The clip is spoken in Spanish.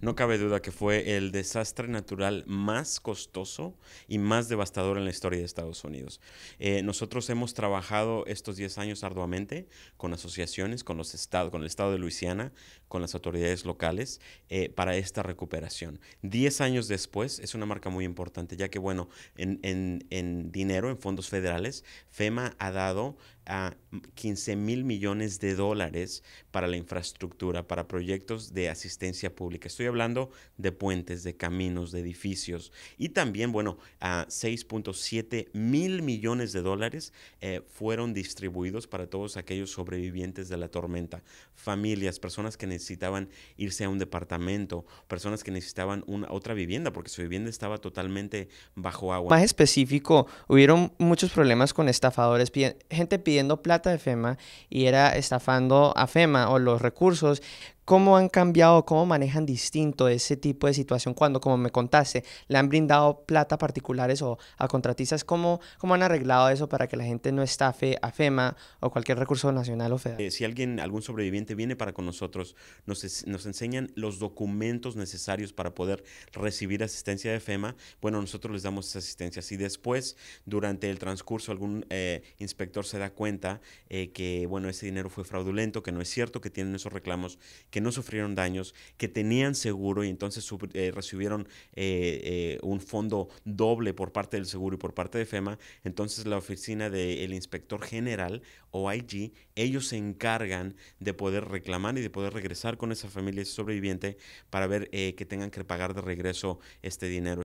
No cabe duda que fue el desastre natural más costoso y más devastador en la historia de Estados Unidos. Eh, nosotros hemos trabajado estos 10 años arduamente con asociaciones, con, los estados, con el estado de Luisiana, con las autoridades locales eh, para esta recuperación. 10 años después es una marca muy importante, ya que, bueno, en, en dinero, en fondos federales, FEMA ha dado a 15 mil millones de dólares para la infraestructura, para proyectos de asistencia pública. Estoy hablando de puentes, de caminos, de edificios y también, bueno, a 6.7 mil millones de dólares eh, fueron distribuidos para todos aquellos sobrevivientes de la tormenta, familias, personas que necesitaban irse a un departamento, personas que necesitaban una otra vivienda porque su vivienda estaba totalmente bajo agua. Más específico, hubieron muchos problemas con estafadores, gente pidiendo pidiendo plata de FEMA y era estafando a FEMA o los recursos ¿Cómo han cambiado, cómo manejan distinto ese tipo de situación cuando, como me contaste, le han brindado plata a particulares o a contratistas? ¿Cómo, cómo han arreglado eso para que la gente no estafe a FEMA o cualquier recurso nacional o federal? Eh, si alguien, algún sobreviviente viene para con nosotros, nos, nos enseñan los documentos necesarios para poder recibir asistencia de FEMA, bueno, nosotros les damos esa asistencia. Si después, durante el transcurso, algún eh, inspector se da cuenta eh, que, bueno, ese dinero fue fraudulento, que no es cierto, que tienen esos reclamos, que no sufrieron daños, que tenían seguro y entonces eh, recibieron eh, eh, un fondo doble por parte del seguro y por parte de FEMA, entonces la oficina del inspector general, OIG, ellos se encargan de poder reclamar y de poder regresar con esa familia sobreviviente para ver que tengan que pagar de regreso este dinero.